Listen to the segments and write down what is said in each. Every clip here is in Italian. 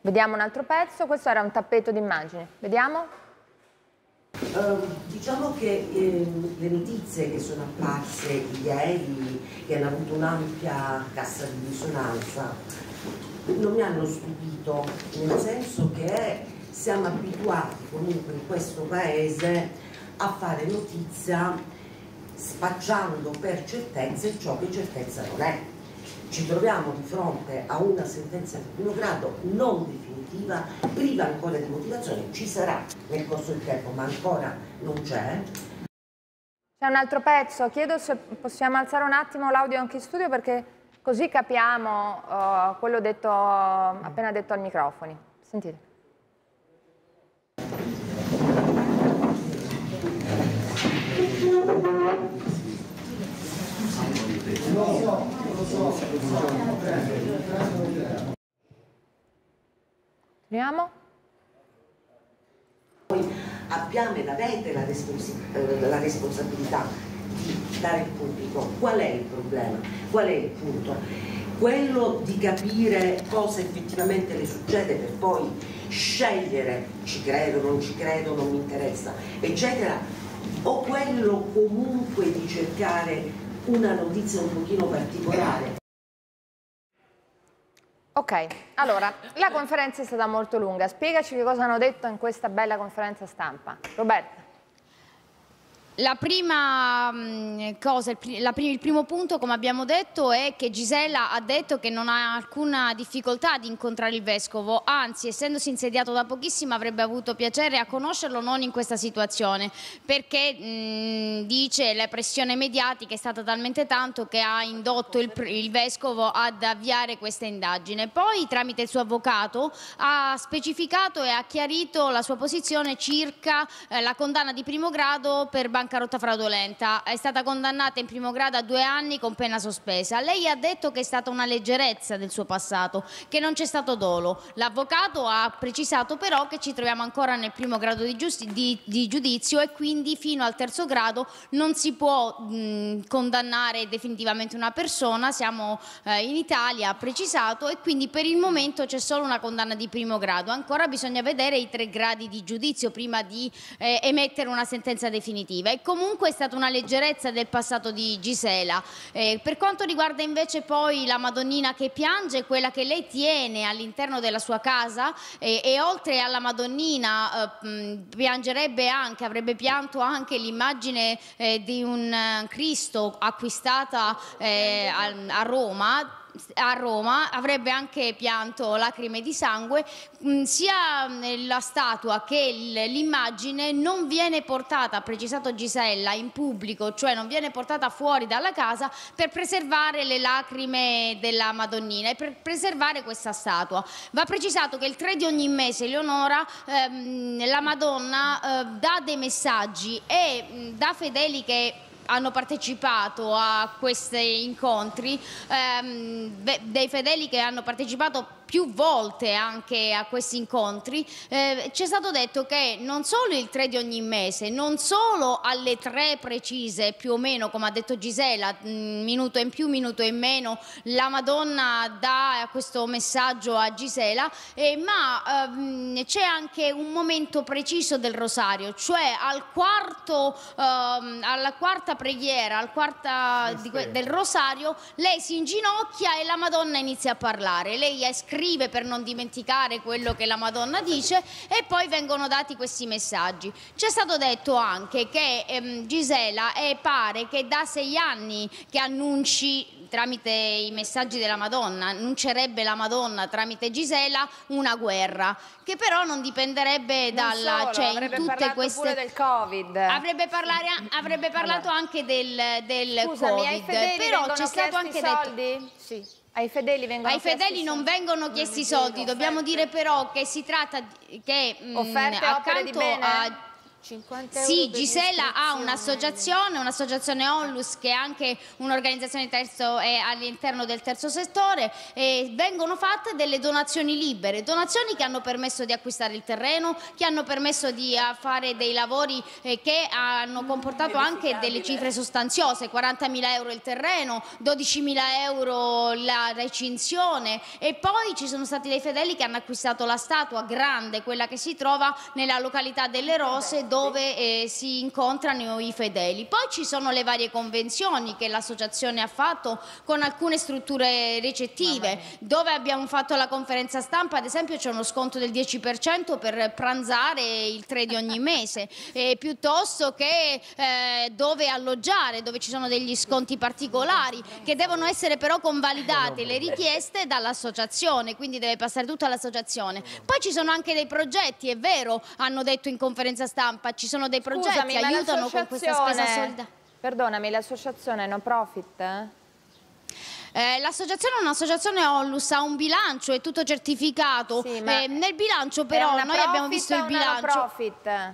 Vediamo un altro pezzo, questo era un tappeto d'immagini. Vediamo? Uh, diciamo che eh, le notizie che sono apparse ieri, che hanno avuto un'ampia cassa di risonanza, non mi hanno stupito, nel senso che siamo abituati comunque in questo paese a fare notizia spacciando per certezze ciò che certezza non è. Ci troviamo di fronte a una sentenza di primo grado non definitiva, priva ancora di motivazione, ci sarà nel corso del tempo, ma ancora non c'è. C'è un altro pezzo, chiedo se possiamo alzare un attimo l'audio anche in studio perché così capiamo uh, quello detto, appena detto al microfoni. Sentite. Torniamo. Noi abbiamo ed avete la, respons eh, la responsabilità di dare il pubblico qual è il problema, qual è il punto. Quello di capire cosa effettivamente le succede per poi scegliere ci credo, non ci credo, non mi interessa, eccetera, o quello comunque di cercare una notizia un pochino particolare. Ok, allora, la conferenza è stata molto lunga. Spiegaci che cosa hanno detto in questa bella conferenza stampa. Roberta. La prima cosa, il, primo punto, come abbiamo detto, è che Gisela ha detto che non ha alcuna difficoltà di incontrare il Vescovo, anzi, essendosi insediato da pochissimo, avrebbe avuto piacere a conoscerlo non in questa situazione, perché mh, dice la pressione mediatica è stata talmente tanto che ha indotto il, il Vescovo ad avviare questa indagine. Poi, tramite il suo avvocato, ha specificato e ha chiarito la sua posizione circa eh, la condanna di primo grado per banca bancarotta fraudolenta, è stata condannata in primo grado a due anni con pena sospesa. Lei ha detto che è stata una leggerezza del suo passato, che non c'è stato dolo. L'avvocato ha precisato però che ci troviamo ancora nel primo grado di, di, di giudizio e quindi fino al terzo grado non si può mh, condannare definitivamente una persona, siamo eh, in Italia, ha precisato, e quindi per il momento c'è solo una condanna di primo grado. Ancora bisogna vedere i tre gradi di giudizio prima di eh, emettere una sentenza definitiva e comunque è stata una leggerezza del passato di Gisela. Eh, per quanto riguarda invece poi la Madonnina che piange, quella che lei tiene all'interno della sua casa eh, e oltre alla Madonnina eh, piangerebbe anche, avrebbe pianto anche l'immagine eh, di un uh, Cristo acquistata eh, a Roma a Roma avrebbe anche pianto lacrime di sangue, mm, sia la statua che l'immagine non viene portata, ha precisato Gisella, in pubblico, cioè non viene portata fuori dalla casa per preservare le lacrime della Madonnina e per preservare questa statua. Va precisato che il 3 di ogni mese Leonora, ehm, la Madonna, eh, dà dei messaggi e mm, da fedeli che hanno partecipato a questi incontri, ehm, dei fedeli che hanno partecipato più volte anche a questi incontri, eh, ci è stato detto che non solo il 3 di ogni mese, non solo alle 3 precise, più o meno, come ha detto Gisela, mm, minuto in più, minuto in meno, la Madonna dà questo messaggio a Gisela, eh, ma ehm, c'è anche un momento preciso del rosario, cioè al quarto, ehm, alla quarta preghiera, al quarta del rosario, lei si inginocchia e la Madonna inizia a parlare. Lei ha scritto scrive per non dimenticare quello che la Madonna dice e poi vengono dati questi messaggi. Ci è stato detto anche che ehm, Gisela è, pare che da sei anni che annunci tramite i messaggi della Madonna, annuncerebbe la Madonna tramite Gisela una guerra, che però non dipenderebbe non dalla... Solo, cioè, avrebbe in tutte queste... pure del Covid. Avrebbe, parlare, avrebbe parlato allora. anche del, del Scusami, Covid, però c'è stato anche soldi? detto... Sì. Ai fedeli, Ai fedeli non vengono chiesti soldi, dobbiamo dire però che si tratta di, che offerte mh, accanto a sì, Gisela ha un'associazione, un'associazione Onlus che è anche un'organizzazione all'interno del terzo settore e vengono fatte delle donazioni libere, donazioni che hanno permesso di acquistare il terreno, che hanno permesso di eh, fare dei lavori eh, che hanno comportato anche delle cifre sostanziose, 40.000 euro il terreno, 12.000 euro la recinzione e poi ci sono stati dei fedeli che hanno acquistato la statua grande, quella che si trova nella località delle Rose dove eh, si incontrano i fedeli. Poi ci sono le varie convenzioni che l'associazione ha fatto con alcune strutture ricettive, dove abbiamo fatto la conferenza stampa, ad esempio c'è uno sconto del 10% per pranzare il 3 di ogni mese, eh, piuttosto che eh, dove alloggiare, dove ci sono degli sconti particolari, che devono essere però convalidate le richieste dall'associazione, quindi deve passare tutto all'associazione. Poi ci sono anche dei progetti, è vero, hanno detto in conferenza stampa, stampa, ci sono dei progetti che aiutano con questa spesa solida. Perdonami, l'associazione no profit? Eh? Eh, l'associazione è un'associazione Onlus, ha un bilancio, è tutto certificato. Sì, eh, nel bilancio però noi abbiamo visto il bilancio. Profit?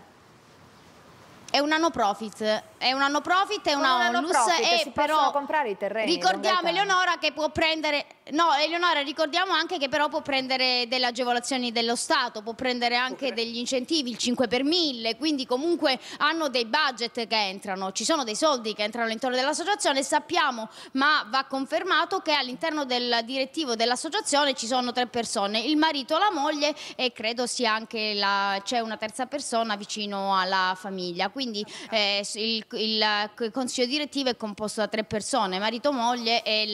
È un no profit, è un no profit, è una onlus e si però comprare i terreni. Ricordiamo Eleonora che può prendere No, Eleonora, ricordiamo anche che però può prendere delle agevolazioni dello Stato, può prendere anche degli incentivi, il 5 per 1000, quindi comunque hanno dei budget che entrano, ci sono dei soldi che entrano all'interno dell'associazione, sappiamo, ma va confermato che all'interno del direttivo dell'associazione ci sono tre persone, il marito, la moglie e credo sia anche c'è una terza persona vicino alla famiglia, quindi eh, il, il, consiglio direttivo è composto da tre persone, marito, moglie e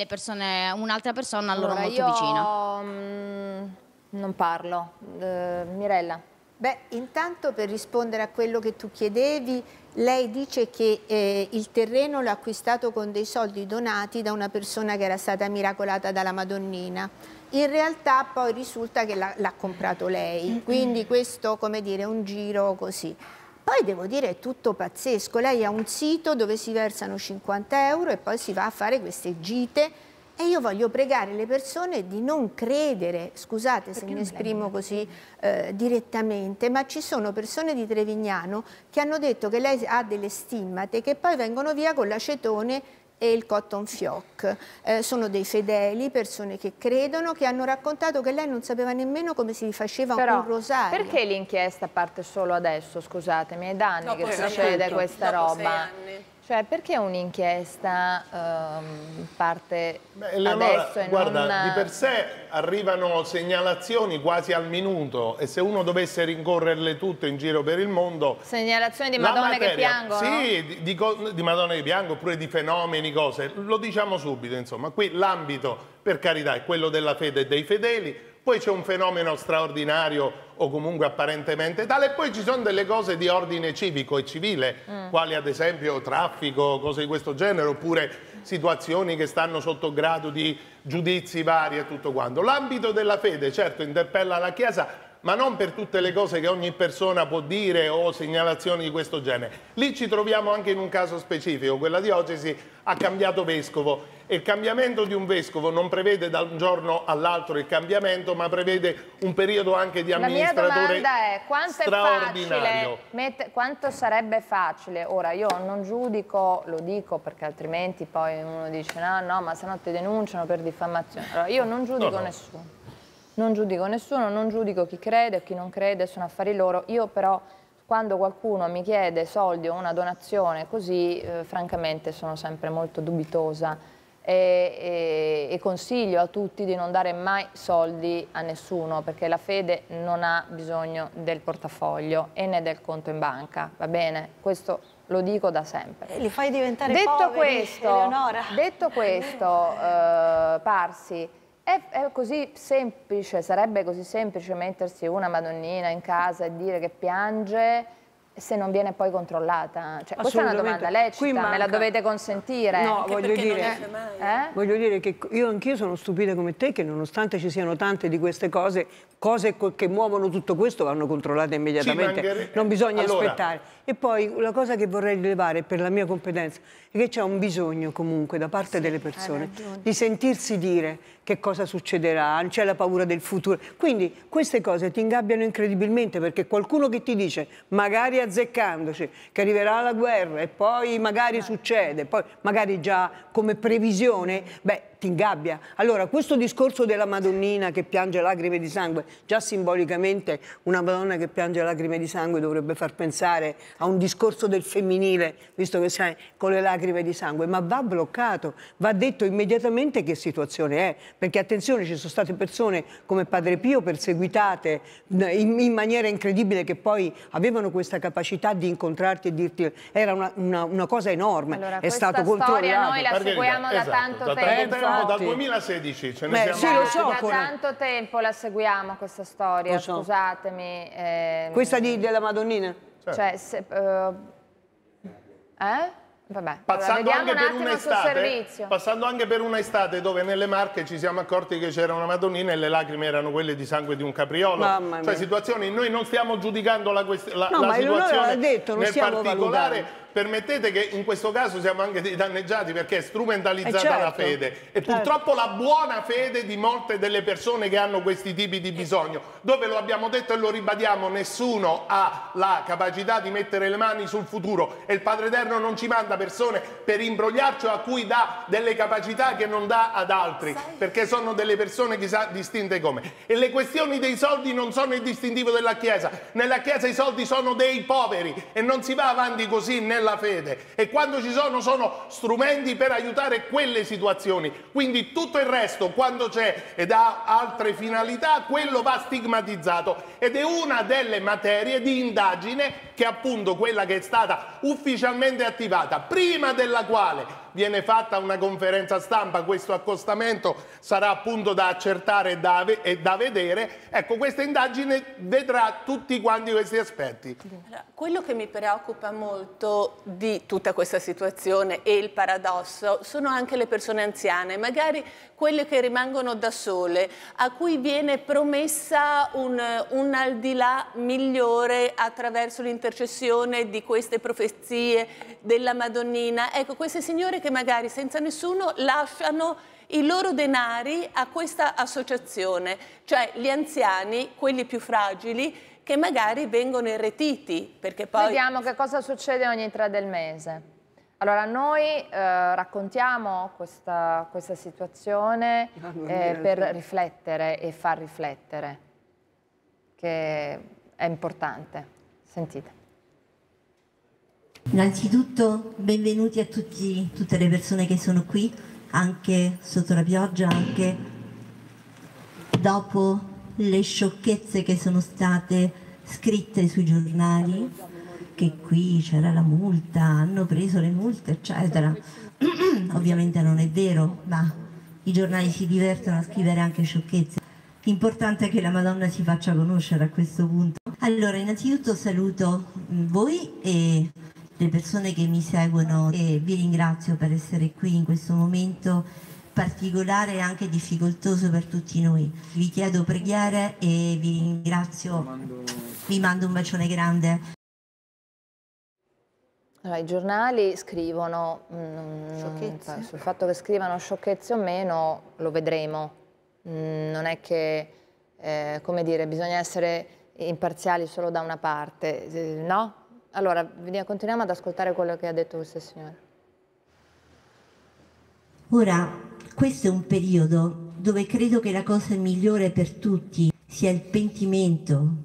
un'altra persona a loro allora, molto io, vicina? Mm, non parlo. Uh, Mirella. Beh, intanto per rispondere a quello che tu chiedevi, lei dice che eh, il terreno l'ha acquistato con dei soldi donati da una persona che era stata miracolata dalla Madonnina. In realtà poi risulta che l'ha comprato lei, quindi questo, come dire, è un giro così. Poi devo dire è tutto pazzesco, lei ha un sito dove si versano 50 euro e poi si va a fare queste gite. E io voglio pregare le persone di non credere, scusate Perché se mi esprimo così eh, direttamente, ma ci sono persone di Trevignano che hanno detto che lei ha delle stimmate che poi vengono via con l'acetone e il cotton fioc. Eh, sono dei fedeli, persone che credono, che hanno raccontato che lei non sapeva nemmeno come si faceva Però, un rosario. Perché l'inchiesta parte solo adesso? Scusatemi, è da anni che succede questa roba. Cioè, perché un'inchiesta um, parte Beh, Eleonora, adesso e guarda, non... di per sé arrivano segnalazioni quasi al minuto e se uno dovesse rincorrerle tutte in giro per il mondo... Segnalazioni di Madonna materia, che piangono? Sì, di, di, di Madonna che piangono, oppure di fenomeni, cose. Lo diciamo subito, insomma. Qui l'ambito, per carità, è quello della fede e dei fedeli, poi c'è un fenomeno straordinario o comunque apparentemente tale, e poi ci sono delle cose di ordine civico e civile, mm. quali ad esempio traffico, cose di questo genere, oppure situazioni che stanno sotto grado di giudizi vari e tutto quanto. L'ambito della fede, certo, interpella la Chiesa, ma non per tutte le cose che ogni persona può dire o segnalazioni di questo genere. Lì ci troviamo anche in un caso specifico, quella diocesi ha cambiato vescovo e il cambiamento di un vescovo non prevede da un giorno all'altro il cambiamento, ma prevede un periodo anche di amministratore La mia domanda è quanto è facile, quanto sarebbe facile, ora io non giudico, lo dico perché altrimenti poi uno dice no, no, ma se no ti denunciano per diffamazione. Allora, io non giudico no, no. nessuno non giudico nessuno, non giudico chi crede o chi non crede, sono affari loro. Io però quando qualcuno mi chiede soldi o una donazione così, eh, francamente sono sempre molto dubitosa e, e, e, consiglio a tutti di non dare mai soldi a nessuno perché la fede non ha bisogno del portafoglio e né del conto in banca, va bene? Questo lo dico da sempre. E li fai diventare detto poveri, questo, Eleonora. Detto questo, eh, Parsi, è, è, così semplice, sarebbe così semplice mettersi una Madonnina in casa e dire che piange se non viene poi controllata? Cioè, questa è una domanda lecita, me la dovete consentire. No, voglio dire, eh? voglio dire, che io anch'io sono stupida come te che nonostante ci siano tante di queste cose, cose che muovono tutto questo vanno controllate immediatamente, non bisogna allora. aspettare. E poi la cosa che vorrei rilevare per la mia competenza è che c'è un bisogno comunque da parte sì, delle persone di sentirsi dire che cosa succederà, c'è la paura del futuro. Quindi queste cose ti ingabbiano incredibilmente perché qualcuno che ti dice, magari azzeccandoci, che arriverà la guerra e poi magari succede, poi magari già come previsione, beh, ti ingabbia. Allora, questo discorso della Madonnina che piange lacrime di sangue, già simbolicamente una Madonna che piange lacrime di sangue dovrebbe far pensare a un discorso del femminile, visto che sai, con le lacrime di sangue, ma va bloccato, va detto immediatamente che situazione è, perché attenzione, ci sono state persone come Padre Pio perseguitate in, in maniera incredibile che poi avevano questa capacità di incontrarti e dirti, era una, una, una cosa enorme, allora, è stato controllato. Noi la seguiamo da esatto, tanto da tempo. Tempo. Dal 2016 ce ne Beh, siamo sì, lo so, da tanto tempo la seguiamo questa storia, so. scusatemi. Ehm... Questa di, della Madonnina? Cioè, se, uh... eh? Vabbè, Passando, allora, anche un per un'estate, passando anche per un'estate dove nelle Marche ci siamo accorti che c'era una Madonnina e le lacrime erano quelle di sangue di un capriolo. Cioè situazioni, noi non stiamo giudicando la, la, no, la situazione detto, nel particolare. Valutando permettete che in questo caso siamo anche dei danneggiati perché è strumentalizzata eh certo, la fede. E certo. purtroppo la buona fede di molte delle persone che hanno questi tipi di bisogno. Dove lo abbiamo detto e lo ribadiamo nessuno ha la capacità di mettere le mani sul futuro e il Padre Eterno non ci manda persone per imbrogliarci o a cui dà delle capacità che non dà ad altri perché sono delle persone chissà distinte come. E le questioni dei soldi non sono il distintivo della Chiesa. Nella Chiesa i soldi sono dei poveri e non si va avanti così nella nella fede e quando ci sono sono strumenti per aiutare quelle situazioni. Quindi tutto il resto, quando c'è ed ha altre finalità, quello va stigmatizzato ed è una delle materie di indagine che è appunto quella che è stata ufficialmente attivata, prima della quale viene fatta una conferenza stampa, questo accostamento sarà appunto da accertare e da, e da vedere, ecco questa indagine vedrà tutti quanti questi aspetti. quello che mi preoccupa molto di tutta questa situazione e il paradosso sono anche le persone anziane, magari quelle che rimangono da sole, a cui viene promessa un, un al di là migliore attraverso l'intercessione di queste profezie della Madonnina. Ecco, queste signore che magari senza nessuno lasciano i loro denari a questa associazione, cioè gli anziani, quelli più fragili, che magari vengono irretiti. Perché poi... Vediamo che cosa succede ogni tre del mese. Allora, noi eh, raccontiamo questa, questa situazione eh, per riflettere e far riflettere, che è importante. Sentite. Innanzitutto benvenuti a tutti, tutte le persone che sono qui, anche sotto la pioggia, anche dopo le sciocchezze che sono state scritte sui giornali, che qui c'era la multa, hanno preso le multe, eccetera. Ovviamente non è vero, ma i giornali si divertono a scrivere anche sciocchezze. L'importante è che la Madonna si faccia conoscere a questo punto. Allora, innanzitutto saluto voi e le persone che mi seguono e vi ringrazio per essere qui in questo momento particolare e anche difficoltoso per tutti noi. Vi chiedo preghiere e vi ringrazio, vi mando un bacione grande. Allora, I giornali scrivono, mm, sul fatto che scrivano sciocchezze o meno lo vedremo, mm, non è che, eh, come dire, bisogna essere imparziali solo da una parte, eh, no? Allora, continuiamo ad ascoltare quello che ha detto questa signora. Ora, questo è un periodo dove credo che la cosa migliore per tutti sia il pentimento.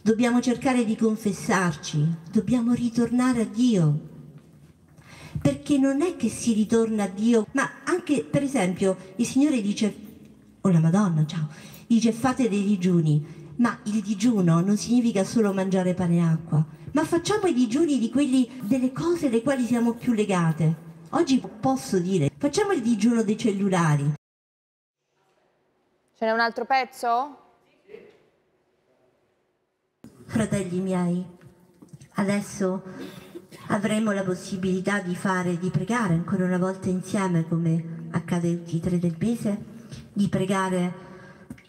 Dobbiamo cercare di confessarci, dobbiamo ritornare a Dio. Perché non è che si ritorna a Dio, ma anche, per esempio, il Signore dice, o oh la Madonna, ciao, dice fate dei digiuni, ma il digiuno non significa solo mangiare pane e acqua, ma facciamo i digiuni di quelli, delle cose alle quali siamo più legate. Oggi posso dire, facciamo il digiuno dei cellulari. Ce n'è un altro pezzo? Fratelli miei, adesso avremo la possibilità di fare, di pregare ancora una volta insieme, come accade tutti i tre del mese, di pregare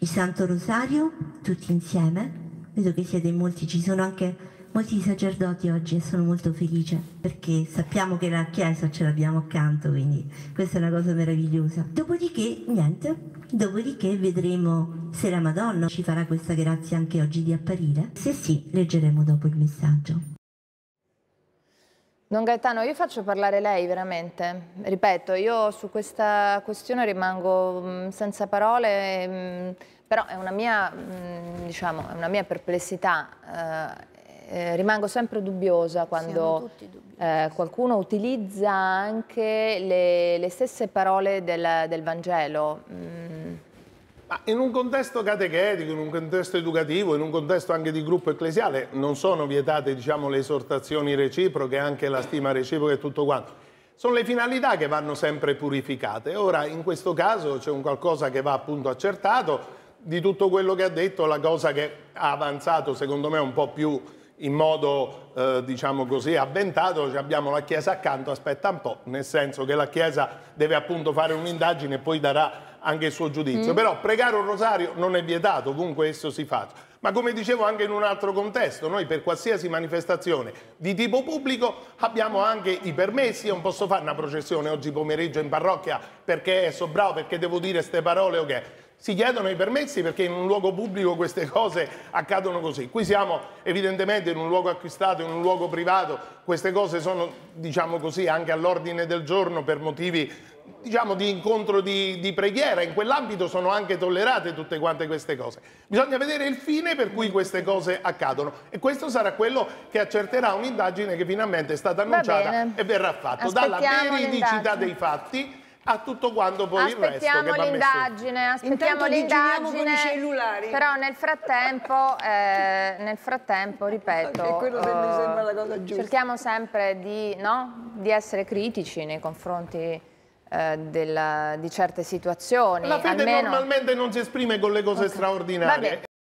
il Santo Rosario tutti insieme. Vedo che siete molti, ci sono anche molti sacerdoti oggi e sono molto felice perché sappiamo che la Chiesa ce l'abbiamo accanto, quindi questa è una cosa meravigliosa. Dopodiché, niente, dopodiché vedremo se la Madonna ci farà questa grazia anche oggi di apparire. Se sì, leggeremo dopo il messaggio. Don Gaetano, io faccio parlare lei veramente. Ripeto, io su questa questione rimango mm, senza parole, mm, però è una mia, mm, diciamo, è una mia perplessità. Eh, eh, rimango sempre dubbiosa quando eh, qualcuno utilizza anche le, le stesse parole del, del Vangelo. Mm ma in un contesto catechetico, in un contesto educativo, in un contesto anche di gruppo ecclesiale, non sono vietate diciamo, le esortazioni reciproche, anche la stima reciproca e tutto quanto. Sono le finalità che vanno sempre purificate. Ora, in questo caso c'è un qualcosa che va appunto accertato. Di tutto quello che ha detto, la cosa che ha avanzato secondo me un po' più in modo, eh, diciamo così, avventato, abbiamo la Chiesa accanto, aspetta un po', nel senso che la Chiesa deve appunto fare un'indagine e poi darà anche il suo giudizio. Mm. Però pregare un rosario non è vietato, ovunque esso si faccia. Ma come dicevo anche in un altro contesto, noi per qualsiasi manifestazione di tipo pubblico abbiamo anche i permessi, io non posso fare una processione oggi pomeriggio in parrocchia perché sono bravo, perché devo dire queste parole o okay. che si chiedono i permessi perché in un luogo pubblico queste cose accadono così. Qui siamo evidentemente in un luogo acquistato, in un luogo privato, queste cose sono, diciamo così, anche all'ordine del giorno per motivi diciamo, di incontro di, di preghiera, in quell'ambito sono anche tollerate tutte quante queste cose. Bisogna vedere il fine per cui queste cose accadono. E questo sarà quello che accerterà un'indagine che finalmente è stata annunciata e verrà fatto. Dalla veridicità dei fatti a tutto quanto poi il resto che va l'indagine, aspettiamo l'indagine, però nel frattempo, eh, nel frattempo, ripeto, uh, cerchiamo sempre di, no, di essere critici nei confronti eh, della, di certe situazioni. La fede Almeno... normalmente non si esprime con le cose okay. straordinarie.